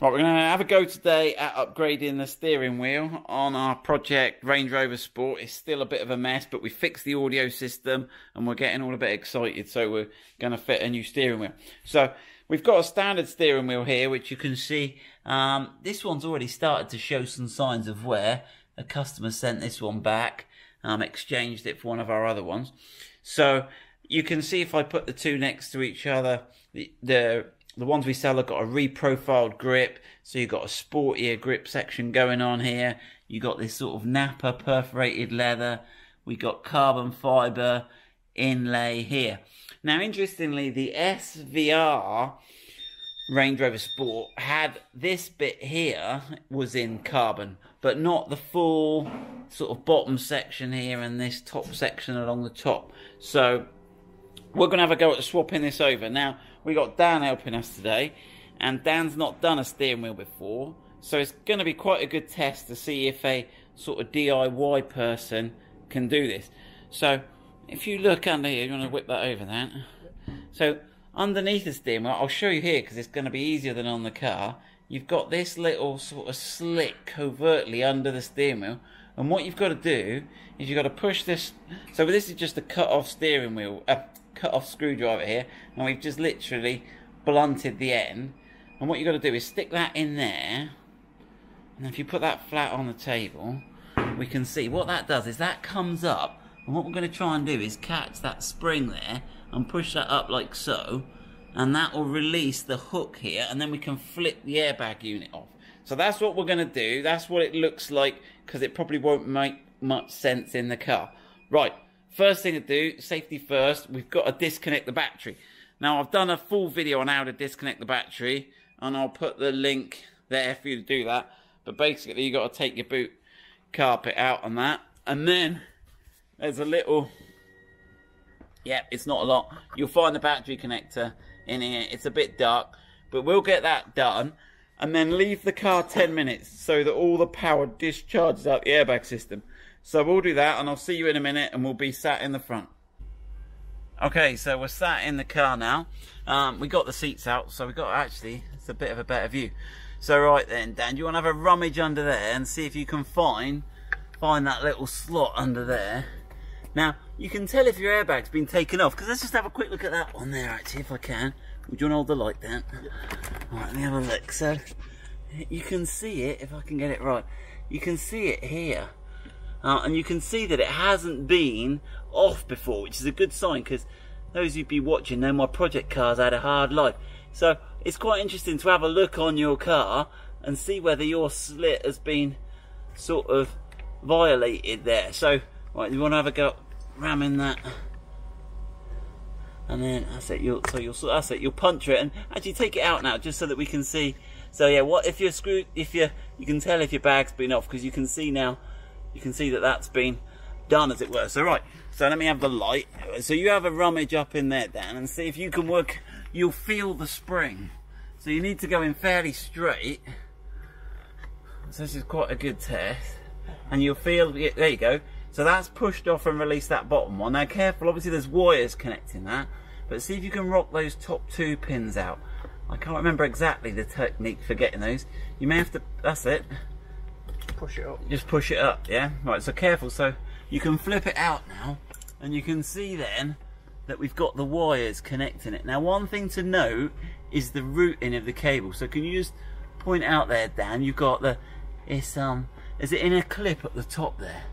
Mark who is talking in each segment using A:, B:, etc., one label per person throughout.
A: Right, we're going to have a go today at upgrading the steering wheel on our project Range Rover Sport. It's still a bit of a mess, but we fixed the audio system and we're getting all a bit excited, so we're going to fit a new steering wheel. So we've got a standard steering wheel here, which you can see. Um, this one's already started to show some signs of wear. A customer sent this one back, um, exchanged it for one of our other ones. So you can see if I put the two next to each other, the, the the ones we sell have got a reprofiled grip, so you've got a sportier grip section going on here. You've got this sort of Nappa perforated leather. We've got carbon fiber inlay here. Now, interestingly, the SVR Range Rover Sport had this bit here was in carbon, but not the full sort of bottom section here and this top section along the top. So we're going to have a go at swapping this over. Now, we got Dan helping us today, and Dan's not done a steering wheel before, so it's going to be quite a good test to see if a sort of DIY person can do this. So, if you look under here, you want to whip that over that. So, underneath the steering wheel, I'll show you here because it's going to be easier than on the car. You've got this little sort of slit covertly under the steering wheel, and what you've got to do is you've got to push this. So, this is just a cut off steering wheel. Uh, cut off screwdriver here and we've just literally blunted the end. And what you've got to do is stick that in there and if you put that flat on the table we can see. What that does is that comes up and what we're going to try and do is catch that spring there and push that up like so and that will release the hook here and then we can flip the airbag unit off. So that's what we're going to do. That's what it looks like because it probably won't make much sense in the car. Right First thing to do, safety first, we've got to disconnect the battery. Now, I've done a full video on how to disconnect the battery, and I'll put the link there for you to do that. But basically, you've got to take your boot carpet out on that. And then, there's a little... Yep, it's not a lot. You'll find the battery connector in here. It's a bit dark, but we'll get that done. And then leave the car 10 minutes so that all the power discharges out the airbag system. So we'll do that and I'll see you in a minute and we'll be sat in the front. Okay, so we're sat in the car now. Um, we got the seats out, so we got actually, it's a bit of a better view. So right then, Dan, you want to have a rummage under there and see if you can find find that little slot under there? Now, you can tell if your airbag's been taken off, because let's just have a quick look at that one there, actually, if I can. Would you want to hold the light, Dan? Alright, let me have a look. So, you can see it, if I can get it right. You can see it here. Uh, and you can see that it hasn't been off before, which is a good sign because those who've been watching know my project car's had a hard life. So it's quite interesting to have a look on your car and see whether your slit has been sort of violated there. So, right, you want to have a go ramming that. And then that's it. You'll so you'll that's it. You'll puncture it and actually take it out now, just so that we can see. So yeah, what if you're screwed? If you you can tell if your bag's been off because you can see now you can see that that's been done as it were. So right, so let me have the light. So you have a rummage up in there, Dan, and see if you can work, you'll feel the spring. So you need to go in fairly straight. So this is quite a good test. And you'll feel, there you go. So that's pushed off and released that bottom one. Now careful, obviously there's wires connecting that. But see if you can rock those top two pins out. I can't remember exactly the technique for getting those. You may have to, that's it
B: push it up.
A: Just push it up, yeah? Right, so careful. So you can flip it out now, and you can see then that we've got the wires connecting it. Now, one thing to note is the routing of the cable. So can you just point out there, Dan? You've got the, it's, um, is it in a clip at the top there?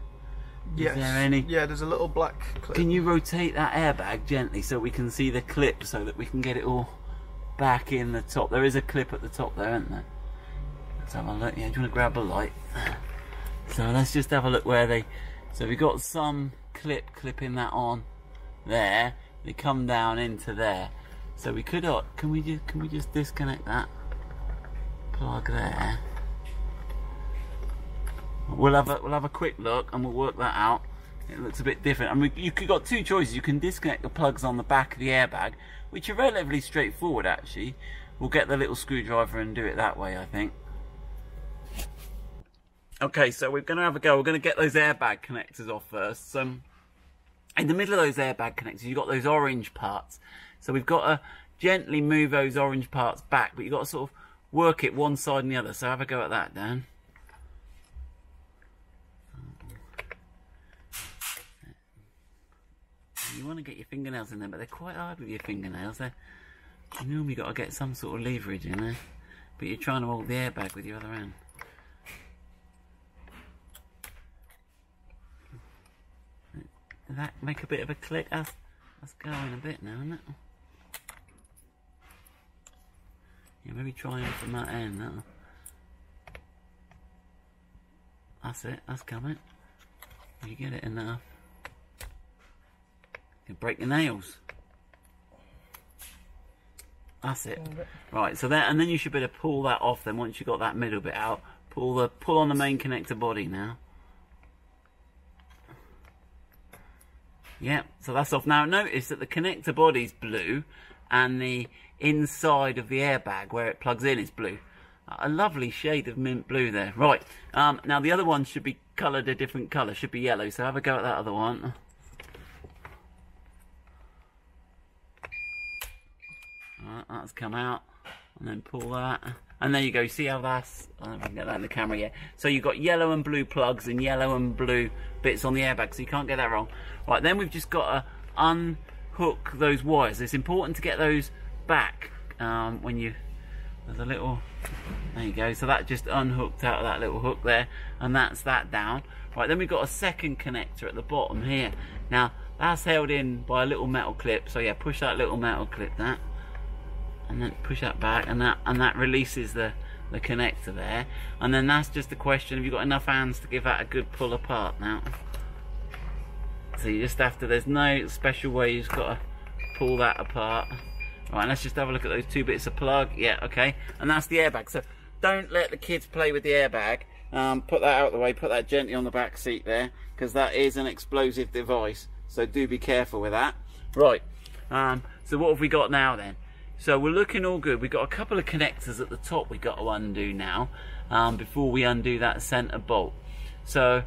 B: Is yes. there any? Yeah, there's a little black clip.
A: Can you rotate that airbag gently so we can see the clip so that we can get it all back in the top? There is a clip at the top there, isn't there? Let's have a look. Yeah, do you want to grab a light? So let's just have a look where they... So we've got some clip clipping that on there. They come down into there. So we could... Uh, can we just, can we just disconnect that? Plug there. We'll have a, we'll have a quick look and we'll work that out. It looks a bit different. I mean, you've got two choices. You can disconnect the plugs on the back of the airbag, which are relatively straightforward actually. We'll get the little screwdriver and do it that way, I think. Okay, so we're going to have a go. We're going to get those airbag connectors off first. So um, in the middle of those airbag connectors, you've got those orange parts. So we've got to gently move those orange parts back, but you've got to sort of work it one side and the other. So have a go at that, Dan. You want to get your fingernails in there, but they're quite hard with your fingernails. They're, you normally got to get some sort of leverage in there, but you're trying to hold the airbag with your other hand. Does that make a bit of a click? That's, that's going a bit now, isn't it? Yeah, maybe try it from that end. That'll... That's it, that's coming. You get it enough. You break the nails. That's it. Right, so then and then you should be able to pull that off then once you've got that middle bit out. Pull the pull on the main connector body now. Yep, so that's off. Now notice that the connector body's blue and the inside of the airbag where it plugs in is blue. A lovely shade of mint blue there. Right, um, now the other one should be coloured a different colour, should be yellow, so have a go at that other one. That's come out. And then pull that. And there you go. See how that's... I don't know if I can get that in the camera yet. So you've got yellow and blue plugs and yellow and blue bits on the airbag, so you can't get that wrong. Right, then we've just got to unhook those wires. It's important to get those back um, when you... There's a little... There you go. So that just unhooked out of that little hook there. And that's that down. Right, then we've got a second connector at the bottom here. Now, that's held in by a little metal clip. So yeah, push that little metal clip, that and then push that back and that and that releases the the connector there. And then that's just a question have you got enough hands to give that a good pull apart now? So you just have to there's no special way you've got to pull that apart. Right let's just have a look at those two bits of plug. Yeah okay. And that's the airbag. So don't let the kids play with the airbag. Um, put that out of the way put that gently on the back seat there because that is an explosive device. So do be careful with that. Right um, so what have we got now then so we're looking all good. We've got a couple of connectors at the top we've got to undo now um, before we undo that center bolt. So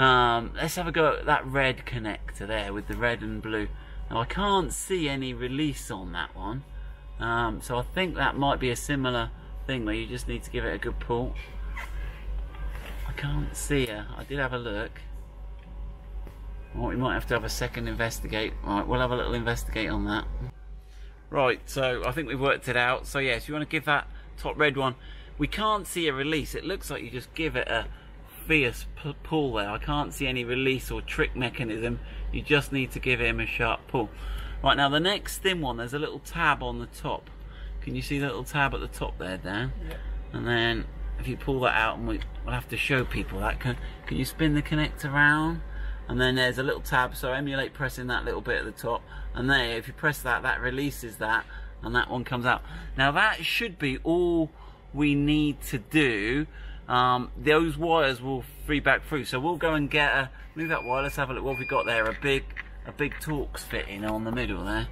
A: um, let's have a go at that red connector there with the red and blue. Now I can't see any release on that one. Um, so I think that might be a similar thing where you just need to give it a good pull. I can't see her. I did have a look. Well, we might have to have a second investigate. Right, we'll have a little investigate on that. Right, so I think we've worked it out. So yes, you want to give that top red one. We can't see a release. It looks like you just give it a fierce pull there. I can't see any release or trick mechanism. You just need to give him a sharp pull. Right, now the next thin one, there's a little tab on the top. Can you see the little tab at the top there, Dan?
B: Yeah.
A: And then if you pull that out, and we, will have to show people that. Can, can you spin the connector around? And then there's a little tab so emulate pressing that little bit at the top. And there if you press that that releases that and that one comes out. Now that should be all we need to do. Um, those wires will free back through. So we'll go and get a move that wire. Let's have a look. What we've got there? A big a big Torx fitting on the middle there.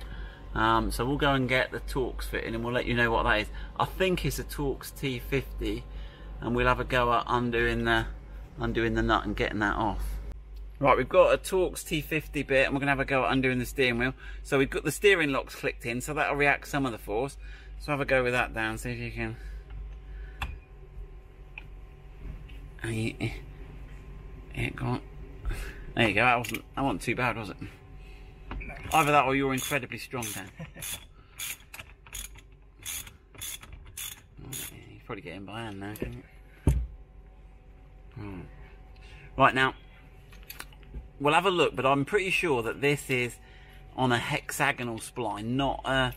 A: Um, so we'll go and get the Torx fitting and we'll let you know what that is. I think it's a Torx T50 and we'll have a go at undoing the undoing the nut and getting that off Right, we've got a Torx T50 bit and we're going to have a go at undoing the steering wheel. So we've got the steering locks clicked in, so that'll react some of the force. So have a go with that Dan, see if you can... Yeah, go on. There you go, that wasn't, that wasn't too bad, was it? Either that or you're incredibly strong, Dan. you probably get in by hand now, can you? Hmm. Right, now, we'll have a look, but I'm pretty sure that this is on a hexagonal spline, not uh,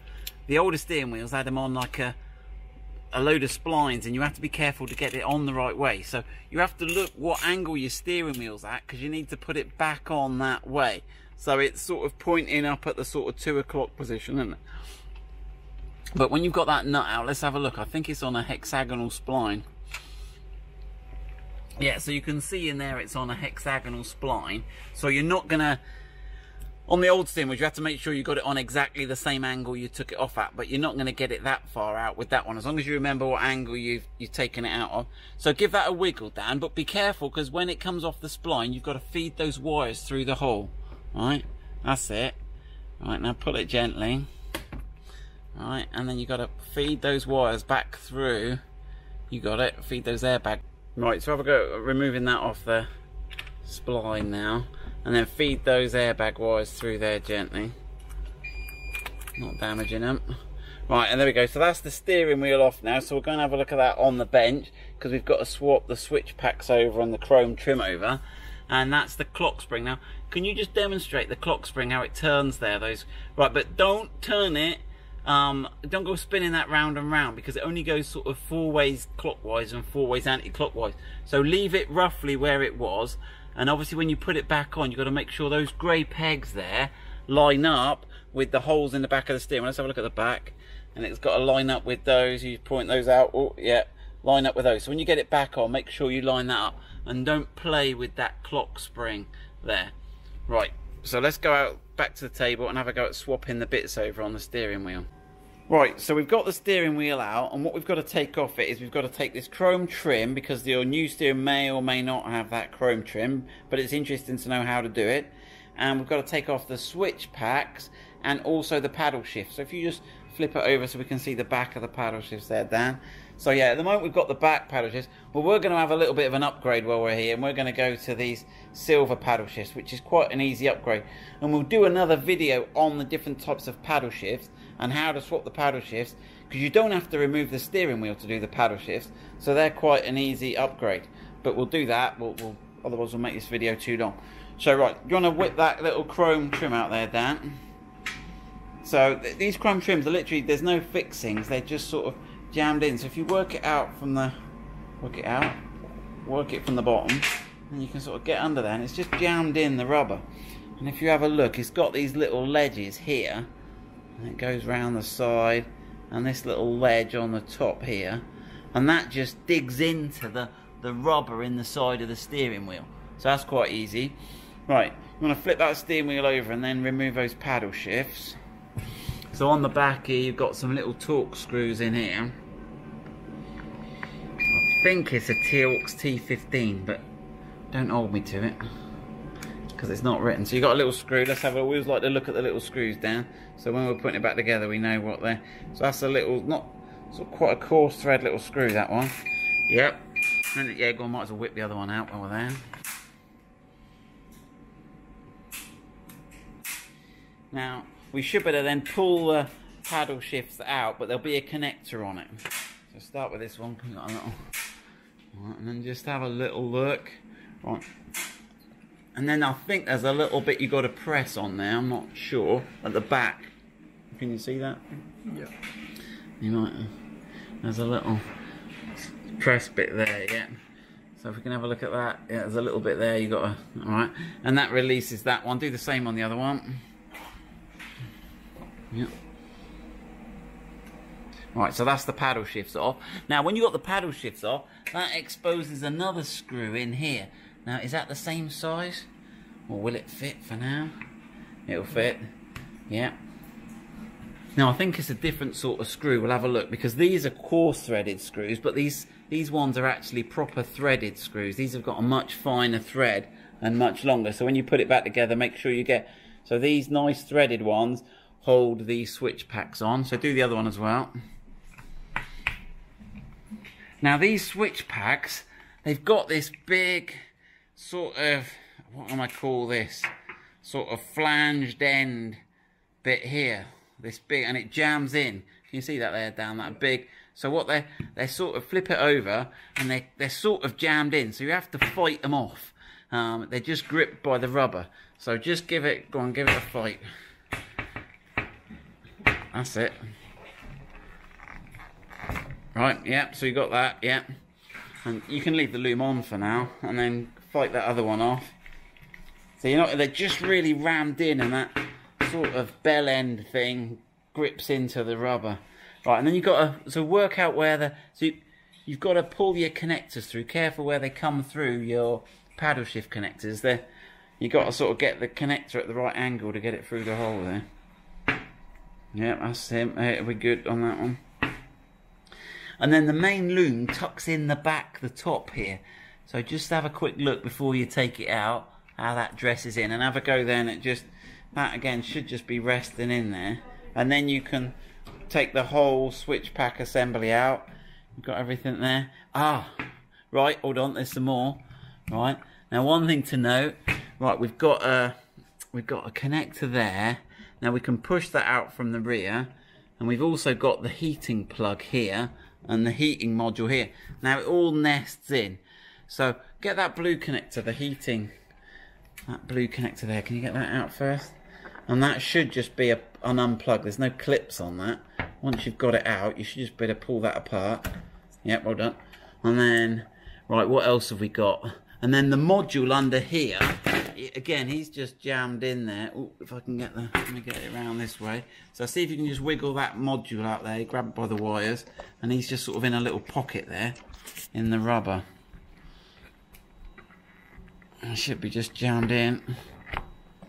A: the older steering wheels had them on like a a load of splines and you have to be careful to get it on the right way. So you have to look what angle your steering wheel's at because you need to put it back on that way. So it's sort of pointing up at the sort of two o'clock position isn't it? But when you've got that nut out let's have a look. I think it's on a hexagonal spline yeah, so you can see in there it's on a hexagonal spline. So you're not going to... On the old wheel, you have to make sure you got it on exactly the same angle you took it off at, but you're not going to get it that far out with that one, as long as you remember what angle you've, you've taken it out of. So give that a wiggle, Dan, but be careful, because when it comes off the spline, you've got to feed those wires through the hole. Alright, that's it. Alright, now pull it gently. Alright, and then you've got to feed those wires back through You got it. Feed those airbags. Right, so I've a go removing that off the spline now. And then feed those airbag wires through there gently. Not damaging them. Right, and there we go. So that's the steering wheel off now. So we're going to have a look at that on the bench because we've got to swap the switch packs over and the chrome trim over. And that's the clock spring. Now, can you just demonstrate the clock spring, how it turns there? Those Right, but don't turn it um, don't go spinning that round and round because it only goes sort of four ways clockwise and four ways anti-clockwise. So leave it roughly where it was. And obviously when you put it back on, you've got to make sure those grey pegs there line up with the holes in the back of the steering. Let's have a look at the back. And it's got to line up with those. You point those out. Oh, yeah. Line up with those. So when you get it back on, make sure you line that up. And don't play with that clock spring there. Right. So let's go out back to the table and have a go at swapping the bits over on the steering wheel. Right, so we've got the steering wheel out, and what we've got to take off it is we've got to take this chrome trim, because your new steering may or may not have that chrome trim, but it's interesting to know how to do it. And we've got to take off the switch packs, and also the paddle shift. So if you just flip it over so we can see the back of the paddle shifts there, Dan. So yeah, at the moment we've got the back paddle shifts, but we're going to have a little bit of an upgrade while we're here, and we're going to go to these silver paddle shifts, which is quite an easy upgrade. And we'll do another video on the different types of paddle shifts, and how to swap the paddle shifts because you don't have to remove the steering wheel to do the paddle shifts so they're quite an easy upgrade. But we'll do that we'll, we'll otherwise we'll make this video too long. So right you want to whip that little chrome trim out there Dan? So th these chrome trims are literally there's no fixings they're just sort of jammed in. So if you work it out from the work it out work it from the bottom and you can sort of get under there and it's just jammed in the rubber. And if you have a look it's got these little ledges here and it goes round the side and this little ledge on the top here. And that just digs into the the rubber in the side of the steering wheel. So that's quite easy. Right you want to flip that steering wheel over and then remove those paddle shifts. So on the back here you've got some little Torx screws in here. I think it's a Torx T15 but don't hold me to it because it's not written. So you've got a little screw. Let's have a, we always like to look at the little screws down. So when we're putting it back together, we know what they're. So that's a little, not, sort of quite a coarse thread little screw, that one. Yep. And yeah, go on, might as well whip the other one out while we're there. Now, we should better then pull the paddle shifts out, but there'll be a connector on it. So start with this one, little, right, and then just have a little look. Right, and then I think there's a little bit you got to press on there, I'm not sure, at the back. Can you see that?
B: Yeah.
A: You might, uh, there's a little press bit there, yeah. So if we can have a look at that, yeah, there's a little bit there, you got to, alright. And that releases that one. Do the same on the other one. Yeah. Right, so that's the paddle shifts off. Now, when you got the paddle shifts off, that exposes another screw in here. Now, is that the same size? Or will it fit for now? It'll fit. Yeah. Now, I think it's a different sort of screw. We'll have a look because these are coarse threaded screws, but these, these ones are actually proper threaded screws. These have got a much finer thread and much longer. So when you put it back together, make sure you get... So these nice threaded ones hold these switch packs on. So do the other one as well. Now these switch packs, they've got this big sort of, what am I call this? Sort of flanged end bit here. This big, and it jams in. Can you see that there down that big? So what they they sort of flip it over and they they're sort of jammed in. So you have to fight them off. Um, they're just gripped by the rubber. So just give it, go on, give it a fight. That's it. Right, yeah, so you got that, yeah. And you can leave the loom on for now, and then fight that other one off. So you're not, they're just really rammed in and that sort of bell end thing grips into the rubber. Right, and then you've got to so work out where the, so you, you've got to pull your connectors through. Careful where they come through your paddle shift connectors. There, you've got to sort of get the connector at the right angle to get it through the hole there. Yeah, that's him. Hey, we're good on that one. And then the main loom tucks in the back, the top here. So just have a quick look before you take it out, how that dresses in, and have a go then it just, that again should just be resting in there. And then you can take the whole switch pack assembly out. We've got everything there. Ah, right, hold on, there's some more. Right, now one thing to note, right, we've got a, we've got a connector there. Now we can push that out from the rear. And we've also got the heating plug here and the heating module here. Now it all nests in. So get that blue connector, the heating, that blue connector there. Can you get that out first? And that should just be a, an unplug. There's no clips on that. Once you've got it out, you should just be able to pull that apart. Yep, well done. And then, right, what else have we got? And then the module under here, again, he's just jammed in there. Ooh, if I can get the, let me get it around this way. So see if you can just wiggle that module out there, grab it by the wires, and he's just sort of in a little pocket there in the rubber. Should be just jammed in.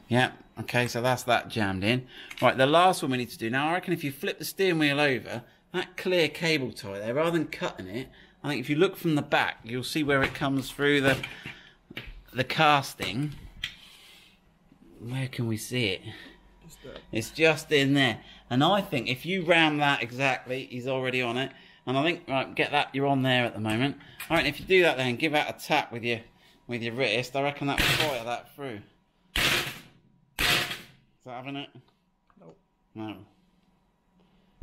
A: Yep, okay, so that's that jammed in. Right, the last one we need to do. Now, I reckon if you flip the steering wheel over, that clear cable tie there, rather than cutting it, I think if you look from the back, you'll see where it comes through the the casting. Where can we see it? It's just in there. And I think if you ram that exactly, he's already on it. And I think, right, get that, you're on there at the moment. All right, if you do that then, give that a tap with your with your wrist, I reckon that will fire that through. Is that having it?
B: Nope.
A: No.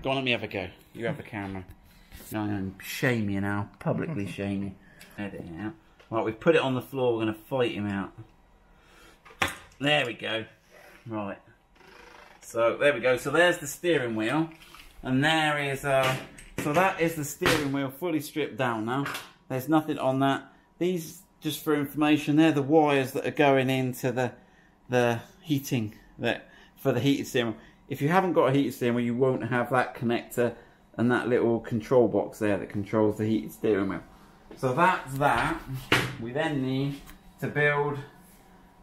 A: Go on, let me have a go. You have the camera. No, I'm going to shame you now. Publicly shame you. Edit it out. Right, we've put it on the floor. We're going to fight him out. There we go. Right. So, there we go. So, there's the steering wheel. And there is, uh, so that is the steering wheel fully stripped down now. There's nothing on that. These, just for information, they're the wires that are going into the, the heating, that for the heated steering wheel. If you haven't got a heated steering wheel, you won't have that connector and that little control box there that controls the heated steering wheel. So that's that. We then need to build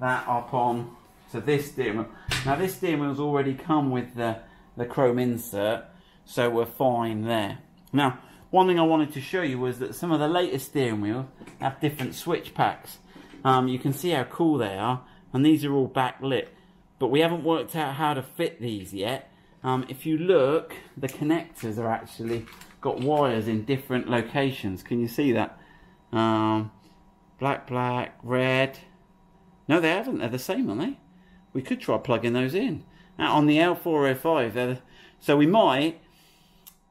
A: that up on to this steering wheel. Now this steering wheel's already come with the, the chrome insert, so we're fine there. Now, one thing I wanted to show you was that some of the latest steering wheels have different switch packs. Um, you can see how cool they are, and these are all backlit. But we haven't worked out how to fit these yet. Um, if you look, the connectors are actually got wires in different locations. Can you see that? Um, black, black, red. No, they haven't. They're the same, aren't they? We could try plugging those in. Now, on the L405, they're, so we might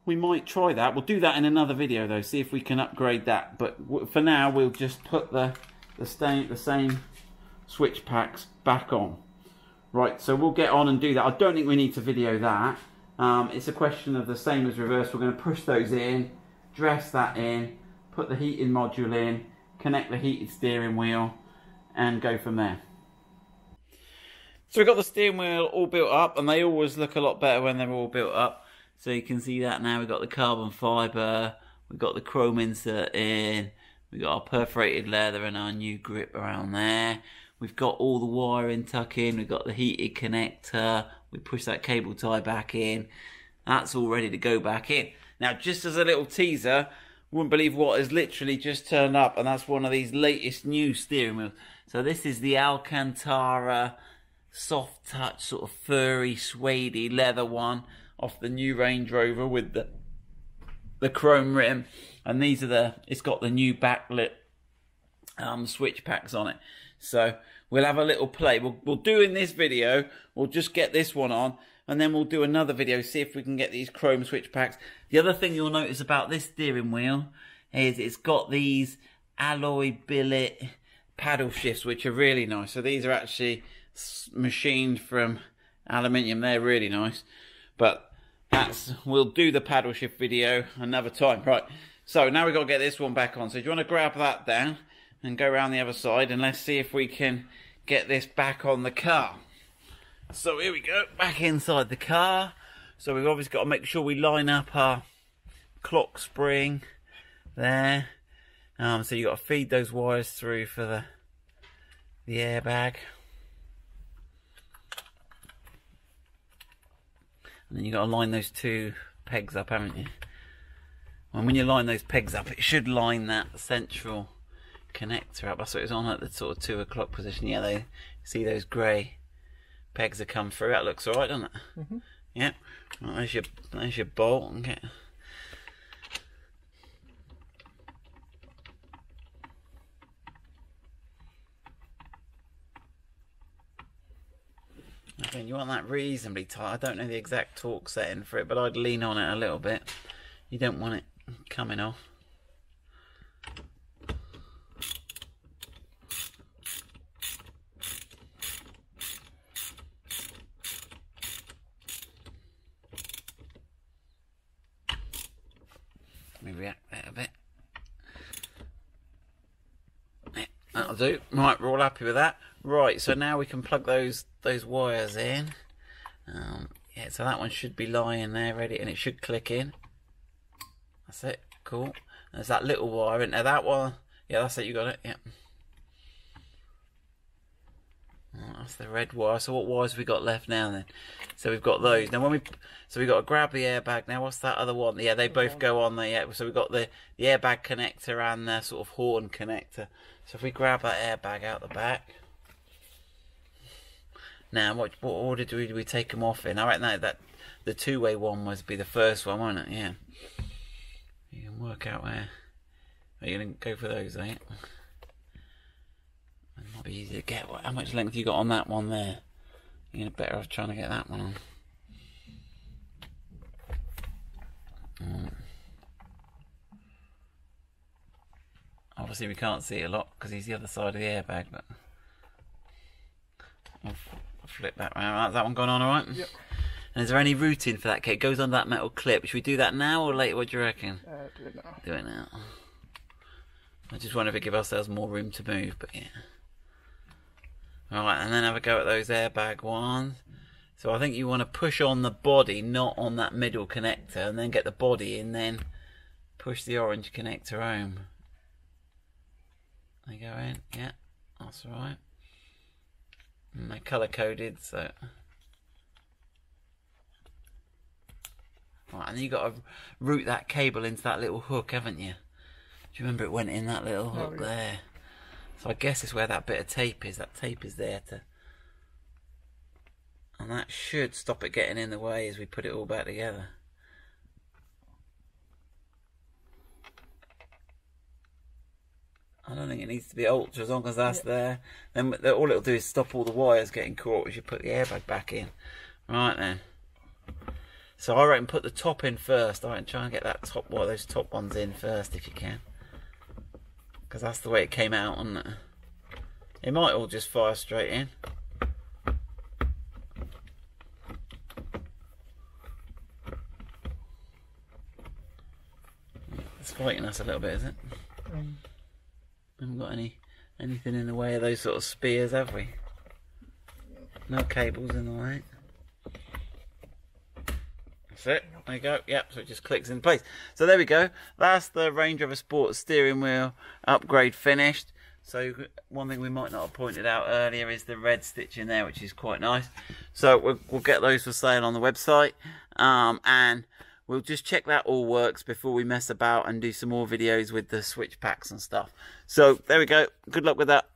A: we might try that. We'll do that in another video though, see if we can upgrade that. But for now, we'll just put the the, same the same switch packs back on. Right, so we'll get on and do that. I don't think we need to video that. Um, it's a question of the same as reverse. We're going to push those in, dress that in, put the heating module in, connect the heated steering wheel, and go from there. So we've got the steering wheel all built up, and they always look a lot better when they're all built up. So you can see that now. We've got the carbon fibre, we've got the chrome insert in, we've got our perforated leather and our new grip around there. We've got all the wiring tuck in, we've got the heated connector, we push that cable tie back in. That's all ready to go back in. Now, just as a little teaser, wouldn't believe what has literally just turned up, and that's one of these latest new steering wheels. So this is the Alcantara soft touch, sort of furry, suede leather one off the new Range Rover with the the chrome rim, and these are the. It's got the new backlit um, switch packs on it. So we'll have a little play. We'll, we'll do in this video, we'll just get this one on, and then we'll do another video, see if we can get these chrome switch packs. The other thing you'll notice about this steering wheel is it's got these alloy billet paddle shifts, which are really nice. So these are actually machined from aluminium. They're really nice. But that's we'll do the paddle shift video another time. Right. So now we've got to get this one back on. So do you want to grab that down and go around the other side and let's see if we can get this back on the car. So here we go, back inside the car. So we've obviously got to make sure we line up our clock spring there. Um, so you've got to feed those wires through for the the airbag. And then you've got to line those two pegs up, haven't you? And when you line those pegs up, it should line that central connector up. That's what it's on at the sort of two o'clock position. Yeah, they see those grey pegs that come through. That looks alright, doesn't it?
B: Mm-hmm.
A: Yeah. Well, there's your there's your bolt. And get Again, you want that reasonably tight. I don't know the exact torque setting for it, but I'd lean on it a little bit. You don't want it coming off. Let me react that a bit. That'll do. Right, we're all happy with that. Right, so now we can plug those those wires in. Um, yeah, so that one should be lying there ready, and it should click in. That's it. Cool. There's that little wire in there. That one. Yeah, that's it. You got it. Yeah. that's the red wire. So what wires have we got left now then? So we've got those. Now when we, so we've got to grab the airbag. Now what's that other one? Yeah, they both go on there. Yeah. So we've got the, the airbag connector and the sort of horn connector. So if we grab that airbag out the back. Now what what order do we, do we take them off in? I reckon that, that the two-way one must be the first one, won't it? Yeah. You can work out where. Are you going to go for those, eh? Might be easy to get. How much length you got on that one there? You're better off trying to get that one on. Obviously, we can't see a lot because he's the other side of the airbag, but flip that round. That one going on all right?
B: Yep.
A: And is there any routing for that? Okay, it goes on that metal clip. Should we do that now or later? What do you reckon?
B: Uh, do it now.
A: Do it now. I just wonder if it give ourselves more room to move, but yeah. Alright, and then have a go at those airbag ones. So I think you want to push on the body, not on that middle connector, and then get the body in, then push the orange connector home. They go in, yeah, that's right. They're colour coded, so. Right, and you got to route that cable into that little hook, haven't you? Do you remember it went in that little oh, hook oh, there? So I guess it's where that bit of tape is. That tape is there to... And that should stop it getting in the way as we put it all back together. I don't think it needs to be ultra as long as that's yeah. there. Then all it'll do is stop all the wires getting caught as you put the airbag back in. Right then. So I reckon put the top in first. I reckon try and get that top, one, those top ones in first if you can. Because that's the way it came out on it. It might all just fire straight in. It's fighting us a little bit, is it? Um. Haven't got any anything in the way of those sort of spears, have we? No cables in the way. That's it. There you go. Yep, so it just clicks in place. So there we go. That's the Range Rover Sport steering wheel upgrade finished. So one thing we might not have pointed out earlier is the red stitch in there, which is quite nice. So we'll, we'll get those for sale on the website. Um, and we'll just check that all works before we mess about and do some more videos with the switch packs and stuff. So there we go. Good luck with that.